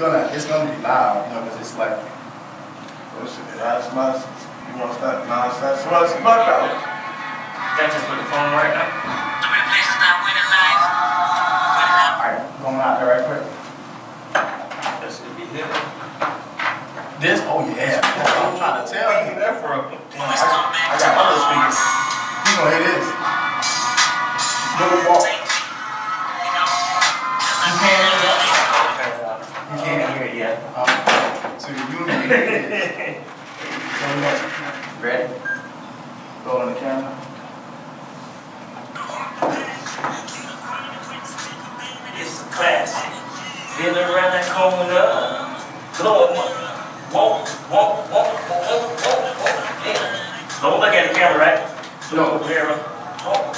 gonna, it's gonna be loud, you know, because it's like, Oh shit, that's my, you wanna start, nah, start, somebody, somebody out. That just with the phone right now. alright, going out there right quick. That should be here. This, oh yeah, I'm trying to tell you. that for a, I got other speakers. You gonna hear this? Little walk. Uh, can't hear it yet. So you can hear this. So next, Ready? go on the camera. It's a classic. Feeling around that corner. Blowing up. Won't, won't, won't, won't, won't, won't. Yeah. Don't look at the camera, right? No. Look mirror. Won't,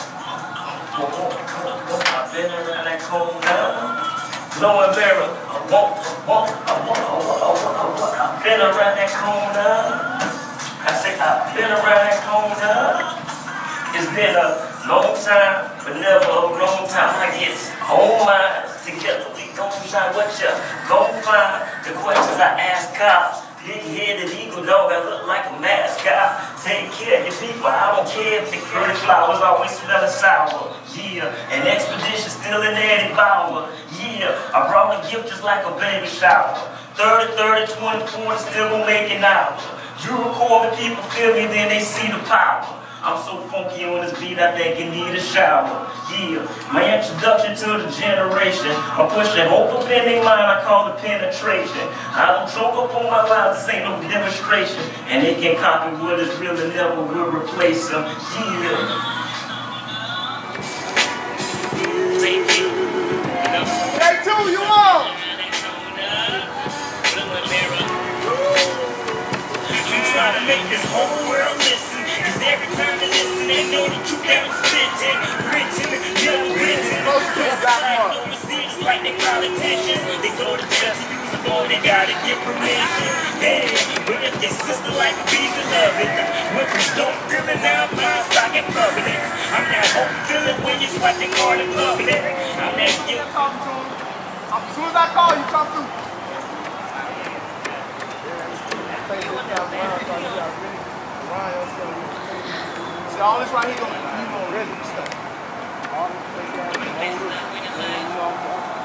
won't, won't, won't, won't. I've been around that corner. Blowing mirror. Won't, won't, I won't, I won't, I won't, I won't. I've been around that corner. I say I've been around that corner. It's been a long time, but never a long time. I get home lines together. We gon' try what you gon' find. The questions I ask cops. Big-headed eagle dog, I look like a mascot. Take care of your people, I don't care if the pretty flowers always smell sour. Yeah, an expedition still in there I brought a gift just like a baby shower. 30, 30, 20, 20, still gon' make an hour. You record the people feel me, then they see the power. I'm so funky on this beat, I think you need a shower. Yeah, my introduction to the generation. I push that hope up in their mind, I call it penetration. I don't choke up on my lines, this ain't no demonstration. And they can copy what is real and never will replace them. Yeah. Make this whole world listen. Cause every time they listen, they know the truth that I'm spitting. Written, never written. Like overseas, like they politicians. They go to jail to use a phone, they gotta get permission. Hey, but if your sister like a piece of love it. Went from dope feeling now, mine stock in public. I'm that hope feeling when you swipe the card in public. I'm that guilt. As soon as I call you, come through. See, all this right here, gonna, you gonna ready this stuff. All this, hold it.